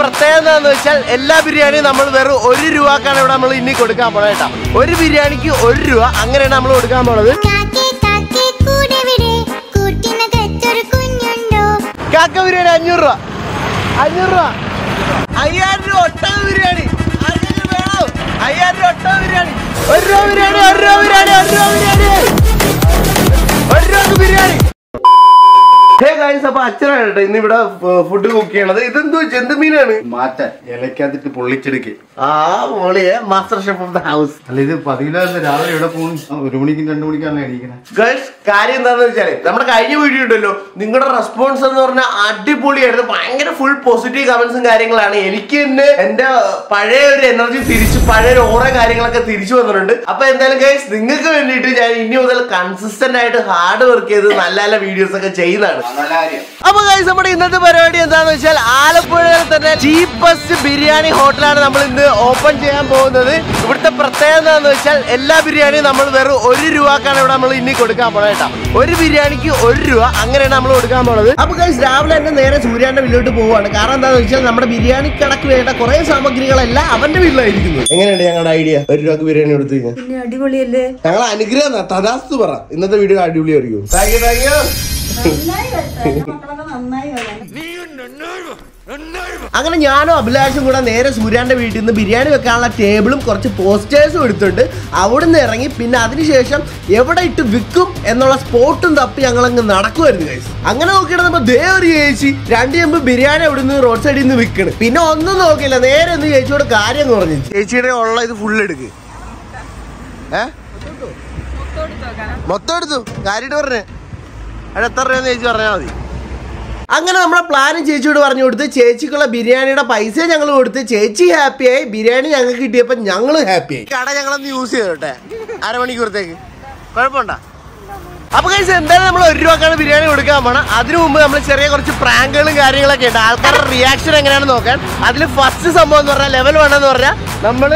പ്രത്യേകത എന്താണെന്ന് വെച്ചാൽ എല്ലാ ബിരിയാണിയും നമ്മൾ വെറും ഒരു രൂപക്കാണ് ഇവിടെ നമ്മൾ ഇനി കൊടുക്കാൻ പോണത് കേട്ടോ. ഒരു ബിരിയാണിക്ക് ഒരു രൂപ അങ്ങനെയാണ് നമ്മൾ കൊടുക്കാൻ പോണത്. കാക്കേ ബിരിയാണി അഞ്ഞൂറ് രൂപ. അഞ്ഞൂറ് രൂപ. അയ്യായിരം രൂപ ഒട്ടക ബിരിയാണി. ആർക്കെങ്കിലും വേണോ? അയ്യായിരം രൂപ ഒട്ടക ബിരിയാണി. ഒരു രൂപ ബിരിയാണി ഒരു രൂപ ബിരിയാണി ഒരു രൂപ ബിരിയാണി. ഒരു രൂപ ബിരിയാണി. ഹേ ഗൈസ് അപ്പൊ അച്ഛനാണ് ഇന്ന് ഇവിടെ ഫുഡ് കുക്ക് ചെയ്യണത്. ഇതെന്തോ എന്ത് മീനാണ് മാറ്റാൻ ഇലക്കകത്തിട്ട് പൊള്ളിച്ചെടുക്ക്. ആ മോളിയെ master chef of the house അല്ല ഇത് പതിവില്ലാതെ രാവിലെ ഇവിടെ പോകും? ഒരു മണിക്കും രണ്ടു മണിക്കാണ് എണീക്കണേ ഗൈസ് കാര്യം എന്താന്ന് വെച്ചാൽ നമ്മുടെ കഴിഞ്ഞ വീഡിയോ ഉണ്ടല്ലോ. നിങ്ങളുടെ റെസ്പോൺസ് എന്ന് പറഞ്ഞാൽ അടിപൊളിയായിരുന്നു. ഭയങ്കര ഫുൾ പോസിറ്റീവ് കമന്റ്സും കാര്യങ്ങളാണ്. എനിക്ക് തന്നെ എന്റെ പഴയ ഒരു എനർജി തിരിച്ച് പഴയ ഒരു ഓരോ കാര്യങ്ങളൊക്കെ തിരിച്ചു വന്നിട്ടുണ്ട്. അപ്പൊ എന്തായാലും ഗൈസ് നിങ്ങൾക്ക് വേണ്ടിയിട്ട് ഞാൻ ഇനി മുതൽ കൺസിസ്റ്റന്റ് ആയിട്ട് ഹാർഡ് വർക്ക് ചെയ്ത് നല്ല നല്ല വീഡിയോസ് ഒക്കെ ചെയ്യുന്നതാണ്. അപ്പൊ ഗൈസ് നമ്മുടെ ഇന്നത്തെ പരിപാടി എന്താന്ന് വെച്ചാൽ ആലപ്പുഴയിൽ തന്നെ ചീപ്പസ്റ്റ് ബിരിയാണി ഹോട്ടലാണ് നമ്മൾ ഇന്ന് ഓപ്പൺ ചെയ്യാൻ പോകുന്നത്. ഇവിടുത്തെ പ്രത്യേകത എന്താന്ന് വെച്ചാൽ എല്ലാ ബിരിയാണിയും നമ്മൾ വെറും ഒരു രൂപക്കാണ് ഇവിടെ നമ്മൾ ഇനി കൊടുക്കാൻ പോണത് കേട്ടോ ഒരു ബിരിയാണിക്ക് ഒരു രൂപ അങ്ങനെയാണ് നമ്മൾ കൊടുക്കാൻ പോണത്. അപ്പൊ ഗൈസ് രാവിലെ തന്നെ നേരെ സൂര്യാന്റെ വീട്ടിലോട്ട് പോവാണ് കാരണം എന്താന്ന് വെച്ചാൽ നമ്മുടെ ബിരിയാണി കണക്ക് വേണ്ട കുറെ സാമഗ്രികളെല്ലാം അവന്റെ വീട്ടിലായിരിക്കുന്നു. എങ്ങനെയുണ്ട് ഞങ്ങളുടെ ഐഡിയ ഒരു രൂപക്ക് ബിരിയാണി കൊടുത്തു കഴിഞ്ഞാൽ. അടിപൊളിയല്ലേ? ഞങ്ങൾ അനുഗ്രഹം തഥാസ്തു പറ. ഇന്നത്തെ വീഡിയോ അടിപൊളിയായിരിക്കും. താങ്ക് യു താങ്ക് യു അങ്ങനെ ഞാനും അഭിലാഷും കൂടെ നേരെ സൂര്യാന്റെ വീട്ടിൽ നിന്ന് ബിരിയാണി വെക്കാനുള്ള ടേബിളും കുറച്ച് പോസ്റ്റേഴ്സും എടുത്തിട്ടുണ്ട് അവിടുന്ന് ഇറങ്ങി. പിന്നെ അതിനുശേഷം എവിടെ ഇട്ട് വിൽക്കും എന്നുള്ള സ്പോട്ടും തപ്പി ഞങ്ങൾ അങ്ങ് നടക്കുമായിരുന്നു കഴിച്ചു അങ്ങനെ നോക്കിയിട്ട് ദേ ഒരു ചേച്ചി രണ്ട് ചെമ്പ് ബിരിയാണി അവിടെ നിന്ന് റോഡ് സൈഡിൽ നിന്ന് വിൽക്കണ്. പിന്നെ ഒന്നും നോക്കില്ല നേരെ ഒന്ന് ചേച്ചിയോട് കാര്യം എന്ന് പറഞ്ഞു. ചേച്ചിയുടെ ഉള്ള ഇത് ഫുൾ എടുക്ക്. ഏ? മൊത്തം എടുത്തു. കാര്യമായിട്ട് പറഞ്ഞേ. അവിടെ എത്ര രൂപയെന്ന് ചേച്ചി പറഞ്ഞാൽ മതി. അങ്ങനെ നമ്മളെ പ്ലാനും ചേച്ചിയോട് പറഞ്ഞു കൊടുത്ത് ചേച്ചിക്കുള്ള ബിരിയാണിയുടെ പൈസ ഞങ്ങൾ കൊടുത്ത് ചേച്ചി ഹാപ്പിയായി ബിരിയാണി ഞങ്ങൾക്ക് കിട്ടിയപ്പോൾ ഞങ്ങൾ ഹാപ്പിയായി കട ഞങ്ങളൊന്ന് യൂസ് ചെയ്തോട്ടെ. അരമണിക്കൂറത്തേക്ക്. കുഴപ്പമുണ്ടോ? അപ്പൊ കഴിച്ച് എന്തായാലും നമ്മൾ ഒരു രൂപക്കാണ് ബിരിയാണി കൊടുക്കാൻ പോണം. അതിനു മുമ്പ് നമ്മൾ ചെറിയ കുറച്ച് പ്രാങ്കുകളും കാര്യങ്ങളൊക്കെ ഉണ്ട്. ആൾക്കാരുടെ റിയാക്ഷൻ എങ്ങനെയാണെന്ന് നോക്കാൻ അതിൽ ഫസ്റ്റ് സംഭവം എന്ന് പറഞ്ഞാൽ ലെവൽ വൺ എന്ന് പറഞ്ഞാൽ നമ്മൾ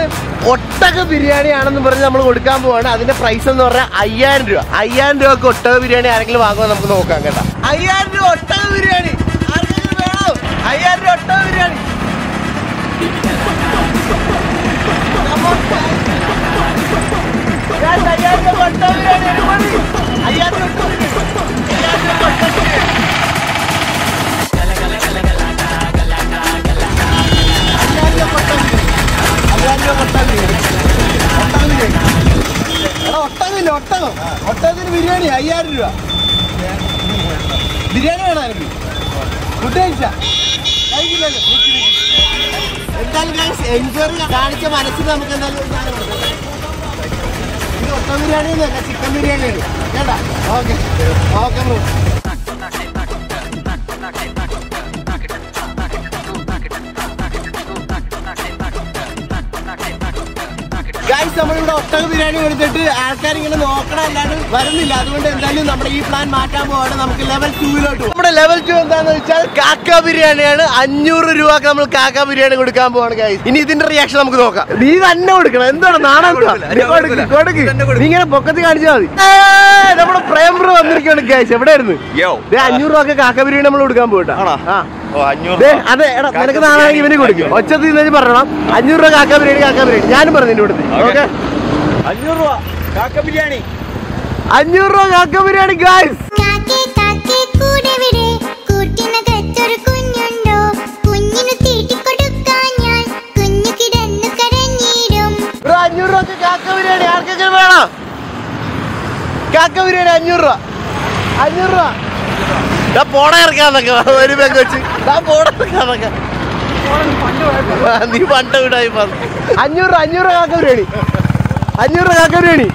ഒട്ടക ബിരിയാണി ആണെന്ന് പറഞ്ഞ് നമ്മൾ കൊടുക്കാൻ പോവാണ്. അതിന്റെ പ്രൈസ് എന്ന് പറഞ്ഞാൽ അയ്യായിരം രൂപ. അയ്യായിരം രൂപക്ക് ഒട്ടക ബിരിയാണി ആരെങ്കിലും വാങ്ങുമോ നമുക്ക് നോക്കാം കേട്ടോ. അയ്യായിരം രൂപ ഒട്ടക ബിരിയാണി. അയ്യായിരം രൂപ ബിരിയാണി. ഒട്ടകമില്ല ഒട്ടകം ബിരിയാണി അയ്യായിരം രൂപ. ബിരിയാണി വേണോ ഫുഡ് കഴിച്ചാ? കഴിക്കില്ലല്ലോ. എന്തായാലും എൻക്വയറി കാണിച്ച മനസ്സിൽ നമുക്ക് എന്തായാലും. ഇത് ഒട്ടക ബിരിയാണി ചിക്കൻ ബിരിയാണിയാണ്. കേട്ടാ? ഓക്കെ. ഓക്കെ ഗൈസ് നമ്മളിവിടെ ഒട്ടക ബിരിയാണി എടുത്തിട്ട് ആൾക്കാർ ഇങ്ങനെ നോക്കണം അല്ലാണ്ട് വരുന്നില്ല. അതുകൊണ്ട് എന്തായാലും നമ്മുടെ ഈ പ്ലാൻ മാറ്റാൻ പോവാണ്. നമുക്ക് ലെവൽ ടൂയിലോട്ട് നമ്മുടെ ലെവൽ ടു എന്താന്ന് വെച്ചാൽ കാക്ക ബിരിയാണിയാണ്. അഞ്ഞൂറ് രൂപക്ക് നമ്മൾ കാക്ക ബിരിയാണി കൊടുക്കാൻ പോവാണ് ഗൈസ് ഇനി ഇതിന്റെ റിയാക്ഷൻ നമുക്ക് നോക്കാം. നീ തന്നെ കൊടുക്കണം. എന്താണ്? നാണം കൊടുക്ക്, കൊടുക്ക്. നീ ഇങ്ങനെ പൊക്കത്തി കാണിച്ചാൽ മതി. നമ്മുടെ പ്രേം ബ്രോ വന്നിരിക്കുകയാണ് ഗൈസ് എവിടെയായിരുന്നു? ദേ അഞ്ഞൂറ് രൂപക്ക് കാക്ക ബിരിയാണി നമ്മൾ കൊടുക്കാൻ പോയിട്ടാ. അതെ എടാ നിനക്ക് നാളെ ഇവന് കൊടുക്കും. ഒച്ചത്തിൽ നിന്ന് പറയണം. അഞ്ഞൂറ് രൂപ കാക്ക ബിരിയാണി കാക്ക ബിരിയാണി. ഞാനും പറഞ്ഞു എന്റെ കൊടുത്ത് ഓക്കെ. അഞ്ഞൂറ് രൂപ. കാക്ക ബിരിയാണി. അഞ്ഞൂറ് രൂപ കാക്ക ബിരിയാണി ഗായ്സ് അഞ്ഞൂറ് രൂപ കാക്ക ബിരിയാണി ആർക്കെങ്കിലും വേണോ? കാക്ക ബിരിയാണി അഞ്ഞൂറ് രൂപ. അഞ്ഞൂറ് രൂപ. ഞാൻ പോട ഇറക്കാന്നൊക്കെ ഒരു പെങ്ക് വെച്ച്. ഞാൻ പോട ഇറക്കാന്നൊക്കെ നീ പണ്ട് വിടായി അഞ്ഞൂറ് രൂപ അഞ്ഞൂറ് രൂപ കാക്ക ബിരിയാണി അഞ്ഞൂറ് രൂപ കാക്ക ബിരിയാണി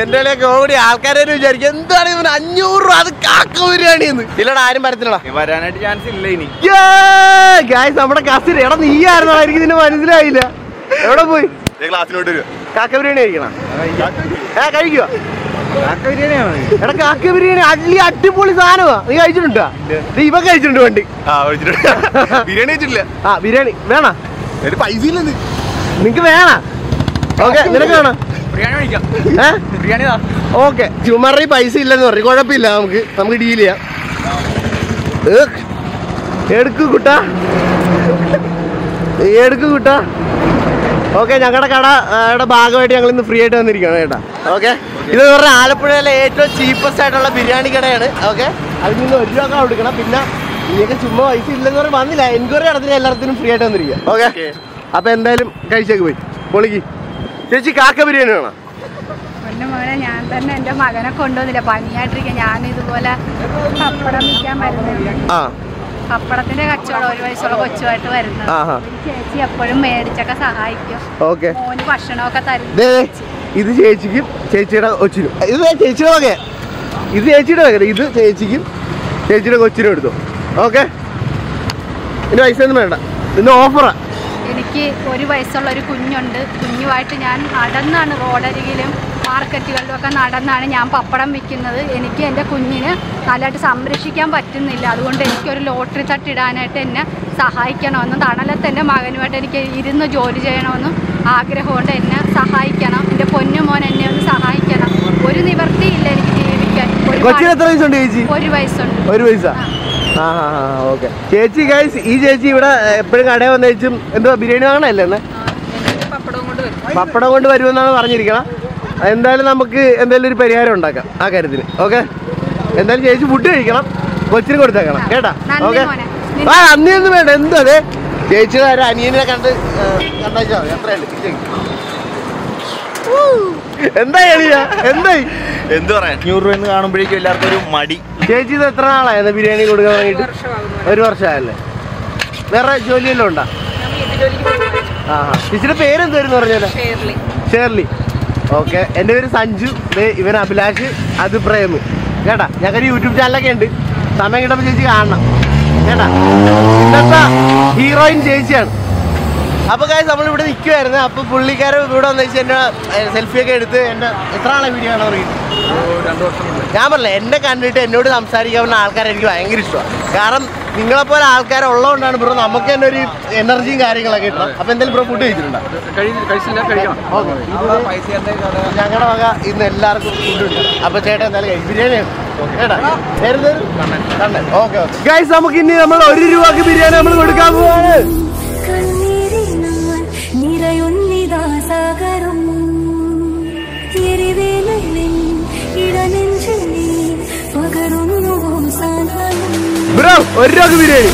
എന്റെ കോമഡി ആൾക്കാരെ വിചാരിക്കും. എന്താണ് ഇവന് അഞ്ഞൂറ് രൂപ? അത് കാക്ക ബിരിയാണി എന്ന് ഇല്ലടാ ആരും വരത്തില്ലടാ വരാനായിട്ട് ചാൻസ് ഇല്ല ഇനി. ഗായ്സ് നമ്മുടെ കസിൻ എടാ നീ ആയിരുന്നോ? എനിക്ക് നിന്നെ മനസ്സിലായില്ല. എവിടെ പോയി? ക്ലാസ്സിലോട്ട് കാക്ക ബിരിയാണി കഴിക്കണം? ഏ കഴിക്കുക എടാ കാക്ക ബിരിയാണി അള്ളി അടിപൊളി സാധനമാ. നീ കഴിച്ചിട്ടുണ്ടോ? ഇവ കഴിച്ചിട്ടുണ്ട് വണ്ടി. ബിരിയാണി കഴിച്ചിട്ടില്ല. ആ ബിരിയാണി വേണ? പൈസ ഇല്ലെന്ന് നിനക്ക് വേണ? ഓക്കെ നിനക്ക് വേണ? ഓക്കെ ചുമറി പൈസ ഇല്ലെന്ന് പറഞ്ഞു. കുഴപ്പമില്ല നമുക്ക് നമുക്ക് ഡീൽ ചെയ്യാം. എടുക്കു എടുക്കൂ കുട്ടാ. കുട്ട കൂട്ടാ. ഓക്കെ ഞങ്ങളുടെ കടയുടെ ഭാഗമായിട്ട് ഞങ്ങൾ ഇന്ന് ഫ്രീ ആയിട്ട് വന്നിരിക്കുകയാണ് കേട്ടാ. ഓക്കെ? ഇത് പറഞ്ഞാൽ ആലപ്പുഴയിലെ ഏറ്റവും ചീപ്പസ്റ്റ് ആയിട്ടുള്ള ബിരിയാണി കടയാണ്. ഓക്കെ അതിൽ നിന്ന് ഒരു രൂപ കൊടുക്കണം. പിന്നെ നിങ്ങൾക്ക് ചുമ്മാ പൈസ ഇല്ലെന്ന് പറഞ്ഞ് വന്നില്ല. എൻക്വയറി നടത്തിന് എല്ലാത്തിനും ഫ്രീ ആയിട്ട് വന്നിരിക്കുക ഓക്കെ അപ്പൊ എന്തായാലും കഴിച്ചേക്ക് പോയി. പൊളിക്ക് ചേച്ചി കാക്ക ബിരിയാണി വേണം? മോനെ ഞാൻ തന്നെ എന്റെ മകനെ കൊണ്ടുവന്നില്ല. പനിയായിട്ടിരിക്കുക ഞാൻ ഇതുപോലെ പപ്പടം വിൽക്കാൻ വരുന്നത് ആ. പപ്പടത്തിന്റെ കച്ചവടം ഒരു വയസ്സുള്ള കൊച്ചുമായിട്ട് വരുന്നത്. ചേച്ചി എപ്പോഴും മേടിച്ചൊക്കെ സഹായിക്കും. ഓക്കെ മോന് ഭക്ഷണമൊക്കെ തരും. ദേ ദേ, ഇത് ചേച്ചിക്കും ചേച്ചിയുടെ കൊച്ചിനും. ഇത് ചേച്ചിയുടെ വകെ ഇത് ചേച്ചിയുടെ വക ഇത് ചേച്ചിക്കും ചേച്ചിയുടെ കൊച്ചിനും എടുത്തു. ഓക്കെ ഇനി പൈസ ഒന്നും വേണ്ട. ഇന്ന് ഓഫറാ എനിക്ക് ഒരു വയസ്സുള്ള ഒരു കുഞ്ഞുണ്ട്. കുഞ്ഞുമായിട്ട് ഞാൻ നടന്നാണ് റോഡരികിലും മാർക്കറ്റുകളിലും ഒക്കെ നടന്നാണ് ഞാൻ പപ്പടം വിൽക്കുന്നത്. എനിക്ക് എന്റെ കുഞ്ഞിന് നല്ലതായിട്ട് സംരക്ഷിക്കാൻ പറ്റുന്നില്ല. അതുകൊണ്ട് എനിക്കൊരു ലോട്ടറി തട്ടിടാനായിട്ട് എന്നെ സഹായിക്കണമെന്നും തണലത്ത് എന്റെ മകനുമായിട്ട് എനിക്ക് ഇരുന്ന് ജോലി ചെയ്യണമെന്നും ആഗ്രഹമുണ്ട്. എന്നെ സഹായിക്കണം. പൊന്നു മോൻ എന്നെ ഒന്ന് സഹായിക്കണം. ഒരു നിവൃത്തിയില്ല എനിക്ക് ജീവിക്കാൻ. കൊച്ചിന് എത്ര വയസ്സുണ്ട് ചേച്ചി? ഒരു വയസ്സുണ്ട്. ഒരു പൈസ ആ. ആ ആ ഓക്കെ. ചേച്ചി ഗൈസ് ഈ ചേച്ചി ഇവിടെ എപ്പോഴും കടയിൽ വന്ന ചേച്ചും എന്തുവാ ബിരിയാണി വാങ്ങണല്ലേ എന്നെ പപ്പടം കൊണ്ട് വരുമെന്നാണ് പറഞ്ഞിരിക്കണം. എന്തായാലും നമുക്ക് എന്തായാലും ഒരു പരിഹാരം ഉണ്ടാക്കാം ആ കാര്യത്തിന് ഓക്കെ? എന്തായാലും ചേച്ചി ഫുഡ് കഴിക്കണം കൊച്ചിന് കൊടുത്തേക്കണം കേട്ടാ? ഓക്കെ. ആ അന്നിയൊന്നും വേണ്ട എന്തോ അതെ? ചേച്ചിയുടെ അനിയനെ കണ്ട് കണ്ടാച്ചാ? മതി അത്രയല്ലേ തിരിച്ചേക്ക്. ഊ, എന്തായി എളിയ? എന്തായി എന്ത് പറയാൻ? അഞ്ഞൂറ് രൂപ എന്ന് കാണുമ്പോഴേക്കും എല്ലാവർക്കും ഒരു മടി. ചേച്ചി ഇത് എത്ര നാളായത് ബിരിയാണി കൊടുക്കാൻ തുടങ്ങിയിട്ട് ഒരു വർഷമായല്ലേ? വേറെ ജോലിയെല്ലാം ഉണ്ടോ? ആ ചേച്ചിയുടെ പേരെന്തായിരുന്നു പറഞ്ഞാലോ ഷേർലി. ഓക്കെ. എന്റെ പേര് സഞ്ജു. ദേ ഇവൻ അഭിലാഷ് അത് പ്രേമ്. കേട്ടാ? ഞങ്ങൾക്ക് യൂട്യൂബ് ചാനലൊക്കെ ഉണ്ട്. സമയം കിട്ടുമ്പോൾ ചേച്ചി കാണണം. കേട്ടാ? ഇന്നത്തെ ഹീറോയിൻ ചേച്ചിയാണ്. അപ്പൊ കാര്യം നമ്മളിവിടെ നിൽക്കുമായിരുന്നു അപ്പൊ പുള്ളിക്കാരൻ ഇവിടെ വന്നു വെച്ചാൽ എന്നെ സെൽഫി ഒക്കെ എടുത്ത് എന്റെ എത്ര ആളെ വീഡിയോ ആണോ പറയുന്നത് ഞാൻ പറഞ്ഞില്ല എന്നെ കണ്ടിട്ട് എന്നോട് സംസാരിക്കാവുന്ന പറ്റുന്ന ആൾക്കാരെ എനിക്ക് ഭയങ്കര ഇഷ്ടമാണ്. കാരണം നിങ്ങളെപ്പോലെ ആൾക്കാർ ഉള്ളതുകൊണ്ടാണ് ബ്രോ നമുക്ക് തന്നെ ഒരു എനർജിയും കാര്യങ്ങളൊക്കെ കിട്ടണം. അപ്പൊ എന്തെങ്കിലും ബ്രോ ഫുഡ് കഴിച്ചിട്ടുണ്ടോ? ഞങ്ങളുടെ വക ഇന്ന് എല്ലാവർക്കും ഫുഡ് ഉണ്ട്. അപ്പൊ ചേട്ടാ എന്തായാലും കഴിക്കും ബിരിയാണിയാണ് കണ്ണൻ. Okay okay. ഗൈസ് നമുക്ക് ഇനി നമ്മൾ ഒരു രൂപക്ക് ബിരിയാണി നമ്മൾ കൊടുക്കാൻ പോവാണ്. ഒരു രോഗ ബിരിയാണി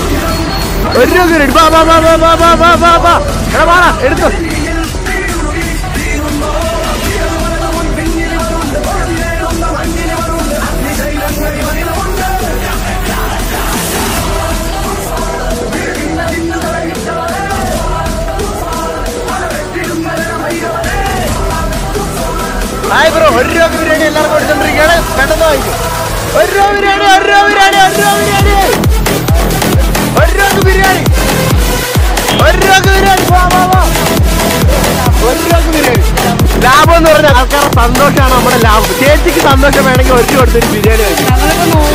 ഒരു രോഗ ബിരിയാണി വാ വാ വാ വാ വാ വാ വാ വാ എടുത്തോ. ബിരിയാണി ബിരിയാണി ബിരിയാണി. ബിരിയാണി ബിരിയാണി. വാ വാ വാ. ബിരിയാണി. ലാഭം എന്ന് പറഞ്ഞാൽ ആൾക്കാരുടെ സന്തോഷമാണ് നമ്മുടെ ലാഭം. ചേച്ചിക്ക് സന്തോഷം വേണമെങ്കിൽ ഒരു കൊടുത്തൊരു ബിരിയാണി കഴിക്കും.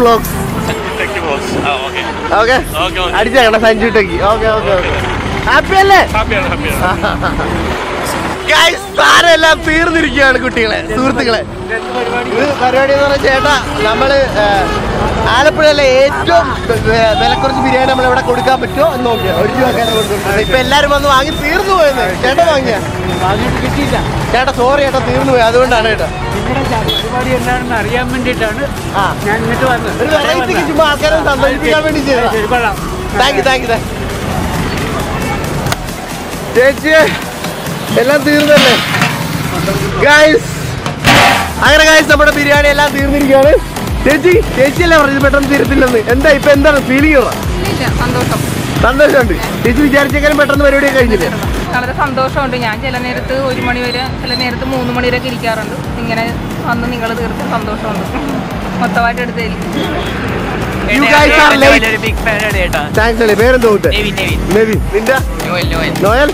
Vlogs okay അടിച്ചേക്കണ Sanju techie. Okay okay okay happy അല്ലേ? ഗൈസ് താരെല്ലാം തീർന്നിരിക്കുകയാണ് കുട്ടികളെ സുഹൃത്തുക്കളെ. പരിപാടി. എന്ന് പറഞ്ഞാൽ ചേട്ടാ നമ്മൾ ആലപ്പുഴയിലെ ഏറ്റവും വിലക്കുറച്ച് വില ബിരിയാണി നമ്മൾ ഇവിടെ കൊടുക്കാൻ പറ്റുമോ എന്ന് നോക്കിയാ. ഒരു രൂപ ഇപ്പൊ എല്ലാരും വന്ന് വാങ്ങി തീർന്നു പോയെന്ന്. ചേട്ടാ വാങ്ങിയ? കിട്ടിയില്ല. ചേട്ടാ സോറി ചേട്ടാ തീർന്നു പോയി. അതുകൊണ്ടാണ് ചേട്ടാ പരിപാടി എന്താണെന്ന് അറിയാൻ വേണ്ടിയിട്ടാണ് ഞാൻ ഇങ്ങോട്ട് വന്നത്. ഒരു ചുമ്മാ ആൾക്കാരെ സന്തോഷിപ്പിക്കാൻ വേണ്ടി ചെയ്തതാ. ശരി, കൊള്ളാം. താങ്ക് യു താങ്ക് യു ചേച്ചി എല്ലാം തീർന്നല്ലേ? ഗൈസ് അങ്ങനെ കാര്യം നമ്മുടെ ബിരിയാണി എല്ലാം തീർന്നിരിക്കുകയാണ്. ചേച്ചി ചേച്ചി അല്ലേ പറഞ്ഞത് പെട്ടെന്ന് തീരത്തില്ലെന്ന്? എന്താ ഇപ്പൊ എന്താണ് ഫീലിംഗ് സന്തോഷം. സന്തോഷമുണ്ട്. ചേച്ചി വിചാരിച്ചെങ്കിലും പെട്ടെന്ന് പരിപാടി കഴിഞ്ഞില്ലേ? വളരെ സന്തോഷമുണ്ട്. ഞാൻ ചില നേരത്ത് ഒരു മണി വരെ ചില നേരത്ത് മൂന്ന് മണി വരെയൊക്കെ ഇരിക്കാറുണ്ട്. ഇങ്ങനെ വന്ന് നിങ്ങൾ തീർത്ത് സന്തോഷമുണ്ട്. മൊത്തമായിട്ട് എടുത്തേക്ക്. പേരെന്താ നിന്റെ? നോയൽ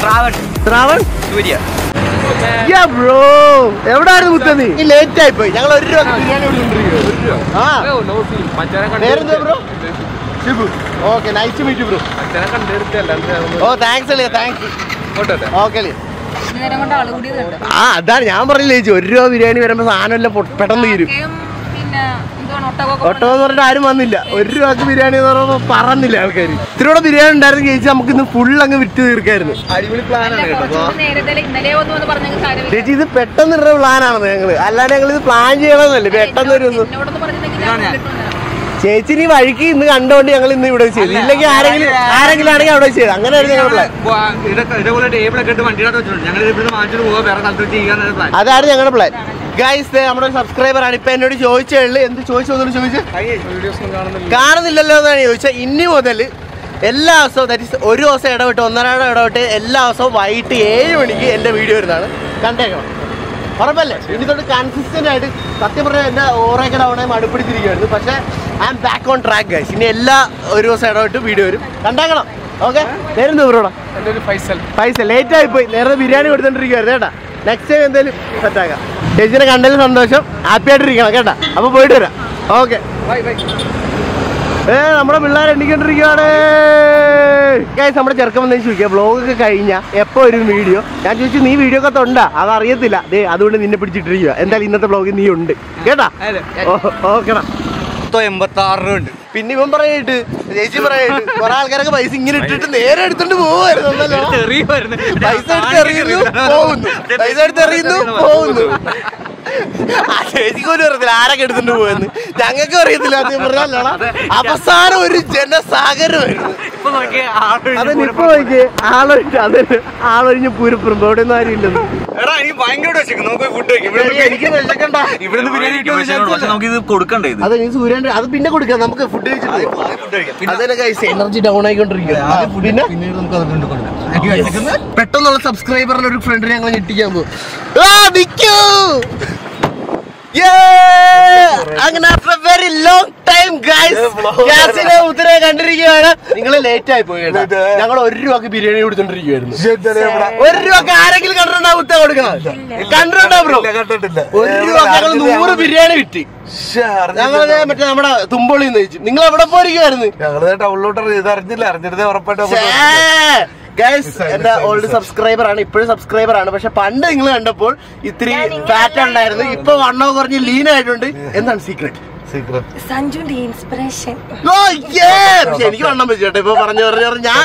ശ്രാവൺ ശ്രാവൺ സൂര്യ. ബ്രോ എവിടായിരുന്നു മുത്ത നീ? ലേറ്റ് ആയി പോയി ഞങ്ങൾ ഒരു രൂപ ബിരിയാണി കൊണ്ടുകൊണ്ടിരിക്കുന്നത് ആ. പേരെന്താ bro Shibu. Okay nice meet bro ഓ താങ്ക്സ് അല്ലേ താങ്ക് യു ഓക്കെ അല്ലേ നേരം കൊണ്ട് ആൾ കൂടിയതുണ്ട് ആ അതാണ് ഞാൻ പറഞ്ഞില്ലേ ചേച്ചി ഒരു രൂപ ബിരിയാണി വരുമ്പോ സാധനം എല്ലാം പെട്ടെന്ന് തീരും. ഒട്ടോ എന്ന് പറഞ്ഞിട്ട് ആരും വന്നില്ല. ഒരു രൂപക്ക് ബിരിയാണി എന്ന് പറയുമ്പോ പറന്നില്ല ആൾക്കാർ ഇത്തിരി കൂടെ ബിരിയാണി ഉണ്ടായിരുന്നു ചേച്ചി നമുക്ക് ഇന്ന് ഫുൾ അങ്ങ് വിറ്റ് തീർക്കായിരുന്നു. അടിപൊളി പ്ലാനാണ് കേട്ടോ. ചേച്ചി ഇത് പെട്ടെന്ന് ഇടുന്ന പ്ലാനാണ് ഞങ്ങൾ. അല്ലാതെ ഞങ്ങൾ ഇത് പ്ലാൻ ചെയ്യണമെന്നല്ലേ? പെട്ടെന്ന് ഒരു ചേച്ചി നീ വഴിക്ക് ഇന്ന് കണ്ടോണ്ട് ഞങ്ങൾ ഇന്ന് ഇവിടെ ചെയ്തു. ഇല്ലെങ്കിൽ ആരെങ്കിലും ആരെങ്കിലും ആണെങ്കിൽ അവിടെ ചെയ്തു. അങ്ങനെയായിരുന്നു ചെയ്യാൻ പ്ലാൻ അതാണ് ഞങ്ങളുടെ പ്ലാൻ ഗൈസ് നമ്മുടെ സബ്സ്ക്രൈബർ ആണ്. ഇപ്പൊ എന്നോട് ചോദിച്ചുള്ളു എന്ത് ചോദിച്ചു ചോദിച്ചു? കാണുന്നില്ലല്ലോ എന്നാണ് ചോദിച്ചത്. ഇനി മുതൽ എല്ലാ ദിവസവും ദാറ്റ് ഇസ് ഒരു ദിവസം ഇടവിട്ട് ഒന്നരാട ഇടവിട്ട് എല്ലാ ദിവസവും വൈകിട്ട് ഏഴ് മണിക്ക് എന്റെ വീഡിയോ വരുന്നതാണ്. കണ്ടേക്കണം? ഉറപ്പല്ലേ? ഇനി തൊട്ട് കൺസിസ്റ്റന്റ് ആയിട്ട് സത്യം പറഞ്ഞാൽ എന്റെ ഓറേക്കട അവിടെ മടുപ്പിടിച്ചിരിക്കുകയായിരുന്നു. പക്ഷേ I am back on track guys ഇനി എല്ലാ ഒരു ദിവസം ഇടവിട്ട് വീഡിയോ വരും. കണ്ടേക്കണം? ഓക്കെ പേരെന്ത് ഇവരോടാ ഫൈസൽ. ലേറ്റ് ആയി പോയി നേരത്തെ ബിരിയാണി കൊടുത്തോണ്ടിരിക്കുവായിരുന്നു കേട്ടാ. നെക്സ്റ്റ് ടൈം സെറ്റ് ആക്കാം. ചേച്ചിനെ കണ്ടതിൽ സന്തോഷം. ഹാപ്പി ആയിട്ടിരിക്കണം കേട്ടാ? അപ്പൊ പോയിട്ട് വരാം. ഓക്കെ ഏ നമ്മുടെ പിള്ളേർ എണ്ണിക്കൊണ്ടിരിക്കുകയാണ് ഗൈസ് നമ്മുടെ ചെറുക്കം വന്നു ചോദിക്കുക ബ്ലോഗ് ഒക്കെ കഴിഞ്ഞാൽ എപ്പോ ഒരു വീഡിയോ ഞാൻ ചോദിച്ചു നീ വീഡിയോ ഒക്കെ തൊണ്ടാ? അത് അറിയത്തില്ല. ദേ അതുകൊണ്ട് നിന്നെ പിടിച്ചിട്ടിരിക്കുക എന്തായാലും ഇന്നത്തെ വ്ളോഗിൽ നീ ഉണ്ട്. കേട്ടാ? ഓക്കെടാ. എൺപത്തി ആറ് രൂപ ഉണ്ട് പിന്നെ ഇവൻ പറയായിട്ട് ചേച്ചി പറയായിട്ട് കുറെ ആൾക്കാരൊക്കെ പൈസ ഇങ്ങനെ ഇട്ടിട്ട് നേരെ എടുത്തോണ്ട് പോവായിരുന്നു പൈസ എടുത്ത് എറിയുന്നു പോകുന്നു പൈസ എടുത്ത് എറിയുന്നു പോകുന്നു ആ ചേച്ചിക്ക് പോലും അറിയത്തില്ല ആരൊക്കെ എടുത്തിട്ട് പോയെന്ന്? ഞങ്ങൾക്ക് അറിയത്തില്ല അത് അവസാനം ഒരു ജനസാഗരമായിരുന്നു അതന്നെ ഇപ്പൊ നോക്കിയേ ആളൊഴിച്ച് അതന്നെ ആളൊഴിഞ്ഞ് പൂരപ്പുറം അവിടെ ഒന്നും ആരും ഇല്ലെന്ന്. എടാ ഭയങ്കര നമുക്ക് ഫുഡ് കഴിക്കും. എനിക്ക് വിശക്കണ്ട. ഇവിടുന്ന് ബിരിയാണി പക്ഷെ നമുക്ക് ഇത് കൊടുക്കണ്ടേ ഇത്? അത് നീ അത് പിന്നെ കൊടുക്കാം നമുക്ക് ഫുഡ് കഴിച്ചിട്ട് അതെ കൈസ് എനർജി ഡൗൺ ആയിക്കൊണ്ടിരിക്കുക പിന്നെ പിന്നീട് നമുക്ക് അതുകൊണ്ട് കൊടുക്കാം പെട്ടെന്നുള്ള സബ്സ്ക്രൈബറിന് ഒരു ഫ്രണ്ടിനെ ഞങ്ങൾ ഞെട്ടിക്കാൻ പോകും അങ്ങനെ after very long time guys ഗ്യാസിനെ ഉത്തരേ കണ്ടിരിക്കുകയാണ് നിങ്ങൾ ലേറ്റ് ആയി പോയി. ഞങ്ങൾ ഒരു രൂപക്ക് ബിരിയാണി കൊടുത്തോണ്ടിരിക്കുവായിരുന്നു. ഒരു രൂപക്ക് ആരെങ്കിലും കണ്ടിട്ടുണ്ടോ? ഉത്ത കൊടുക്കണം. കണ്ടിട്ടുണ്ടോ ബ്രോ ഒരു രൂപ ഞങ്ങൾ നൂറ് ബിരിയാണി വിറ്റ് ഞങ്ങളത് മറ്റേ നമ്മുടെ തുമ്പോളി നയിച്ചു നിങ്ങൾ എവിടെ പോയിരിക്കുവായിരുന്നു? ഞങ്ങൾ ടൗണിലോട്ട് അറിഞ്ഞില്ല അറിഞ്ഞിരുന്നേ ഉറപ്പായിട്ടും ഗൈസ് എന്റെ ഓൾഡ് സബ്സ്ക്രൈബർ ആണ് ഇപ്പോഴും സബ്സ്ക്രൈബർ ആണ്. പക്ഷെ പണ്ട് നിങ്ങൾ കണ്ടപ്പോൾ ഇത്തിരി ഫാറ്റ് ഉണ്ടായിരുന്നു. ഇപ്പൊ വണ്ണോ കുറഞ്ഞ് ലീൻ ആയിട്ടുണ്ട്. എന്താണ് സീക്രട്ട് സീക്രട്ട് സഞ്ജുന്റെ ഇൻസ്പിറേഷൻ പക്ഷെ എനിക്ക് വണ്ണം വെച്ചു കേട്ടോ ഇപ്പൊ പറഞ്ഞു പറഞ്ഞു പറഞ്ഞു ഞാൻ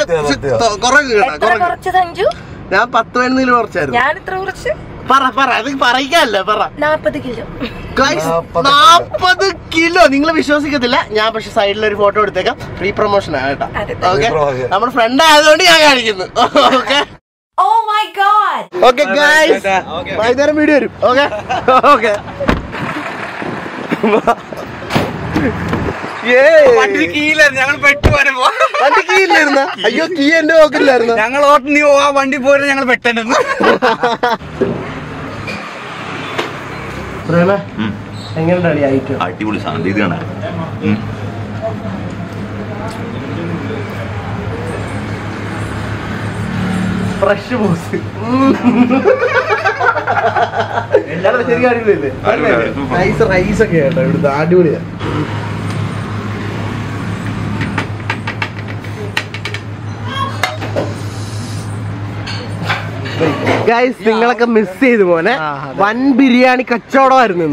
കുറച്ച് സഞ്ജു? ഞാൻ പത്ത് പതിനൊന്നിൽ കുറച്ചായിരുന്നു. ഞാൻ ഇത്ര കുറച്ച്? പറ പറ. അത് പറയിക്കല്ല പറ. നാപ്പത് കിലോ. നാപ്പത് കിലോ. നിങ്ങൾ വിശ്വസിക്കത്തില്ല. ഞാൻ പക്ഷെ സൈഡിൽ ഒരു ഫോട്ടോ എടുത്തേക്കാം. ഫ്രീ പ്രൊമോഷൻ ആണ് കേട്ടോ. ഓക്കെ നമ്മുടെ ഫ്രണ്ട് ആയതുകൊണ്ട് ഞാൻ കാണിക്കുന്നു. Okay oh my god okay guys വൈകുന്നേരം വീഡിയോ വരും. ഓക്കെ ഓക്കെ വണ്ടി കീ ഇല്ലായിരുന്ന അയ്യോ കീ എന്റെ നോക്കില്ലായിരുന്നു ഞങ്ങൾ ഓട്ടം നീ ആ വണ്ടി പോരും ഞങ്ങൾ പെട്ടെന്ന് പ്രേമ എങ്ങനെയുണ്ടാണ് ഈ ഐറ്റം അടിപൊളി സാധനം. ഇത് കാണാൻ ഫ്രഷ് ബോസ് ശരിക്കും അടിപൊളിയല്ലേ. നൈസ് റൈസ് ഒക്കെ കേട്ടോ ഇവിടുത്തെ അടിപൊളിയാ. ഗൈസ് നിങ്ങളൊക്കെ മിസ് ചെയ്തു മോനെ. വൻ ബിരിയാണി കച്ചവടമായിരുന്നു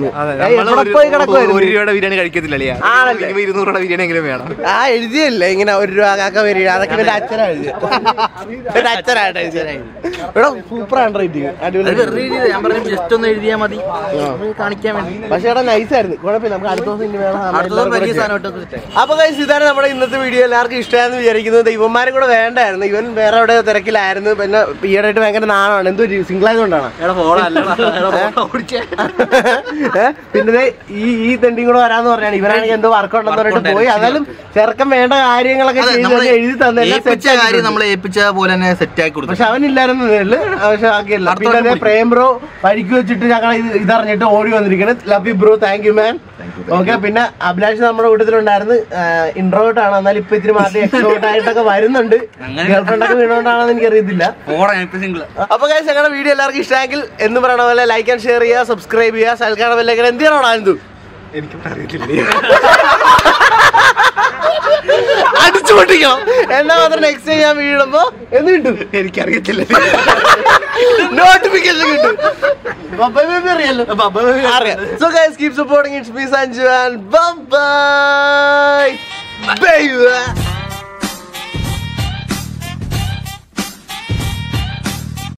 പോയി കിടക്കുവായിരുന്നു? ബിരിയാണി കഴിക്കത്തില്ല ആണല്ലേ? ഇരുന്നൂറ് രൂപ ബിരിയാണി എങ്കിലും വേണം. ആ എഴുതിയല്ലേ? ഇങ്ങനെ ഒരു രൂപ കാക്ക വരിക അതൊക്കെ എന്റെ അച്ഛനാ എഴുതിയ എന്റെ അച്ഛനായിട്ട് ഇവിടെ സൂപ്പർ ആണ് റൈറ്റിംഗ്. അടിപൊളി ജസ്റ്റ് ഒന്ന് എഴുതിയാൽ മതി. കാണിക്കാൻ വേണ്ടി. പക്ഷെ ഇവിടെ നൈസ് ആയിരുന്നു. കുഴപ്പമില്ല നമുക്ക് അടുത്ത ദിവസം ഇനി വേണം. അപ്പൊ ഗൈസ് ഇതാണ് നമ്മുടെ ഇന്നത്തെ വീഡിയോ എല്ലാവർക്കും ഇഷ്ടമായെന്ന് വിചാരിക്കുന്നത് ഇവന്മാരും കൂടെ വേണ്ടായിരുന്നു. ഇവൻ വേറെ എവിടെ തിരക്കിലായിരുന്നു. പിന്നെ ഈയിടെയായിട്ട് ഭയങ്കര നാണമാണ് എന്തോ സിംഗിൾ ആയതുകൊണ്ടാണ് പിന്നെ ഈ ഈ തെണ്ടിയും കൂടെ വരാന്ന് പറഞ്ഞാണ്. ഇവരാണെങ്കിൽ എന്തോ വർക്ക് ഉണ്ടെന്ന് പറഞ്ഞിട്ട് പോയി. അതായാലും ചെറുക്കം വേണ്ട കാര്യങ്ങളൊക്കെ ചെയ്ത് എഴുതി തന്നെ നമ്മൾ ഏൽപ്പിച്ച പോലെ തന്നെ സെറ്റ് ആക്കി കൊടുത്തു. പക്ഷെ അവനില്ലായിരുന്നു പക്ഷെ ആക്കിയല്ല പിന്നെ പ്രേം ബ്രോ പരിക്ക് വെച്ചിട്ട് ഞങ്ങൾ ഇത് ഇതറിഞ്ഞിട്ട് ഓടി വന്നിരിക്കുന്നത് love you bro thank you man okay പിന്നെ അഭിലാഷ് നമ്മുടെ കൂട്ടത്തിലുണ്ടായിരുന്നു. ഇൻട്രോവേർട്ട് ആണ്. എന്നാലും ഇപ്പൊ ഇത്തിരി മാറ്റി എക്സ്ട്രോവേർട്ട് ആയിട്ടൊക്കെ വരുന്നുണ്ട്. ഗേൾഫ്രണ്ട് ഒക്കെ വീണോണ്ടാണെന്ന് എനിക്ക് അപ്പൊ കാര്യം ഞങ്ങളുടെ വീഡിയോ എല്ലാവർക്കും ഇഷ്ടമെങ്കിൽ എന്ന് പറയണ പോലെ ലൈക്ക് ആൻഡ് ഷെയർ ചെയ്യുക സബ്സ്ക്രൈബ് ചെയ്യുക. സൽക്കാരണ പോലെ എന്ത് ചെയ്യണോ എനിക്ക് അടിച്ചു പൊട്ടിക്കണം എന്നാ മാത്രം നെക്സ്റ്റ് ഞാൻ വീഴുമ്പോ എന്ന് കിട്ടും. എനിക്കറിയത്തില്ല. നോട്ടിഫിക്കേഷൻ കിട്ടും. അറിയാലോ? അറിയാം. So guys keep supporting it's me Sanju and bye bye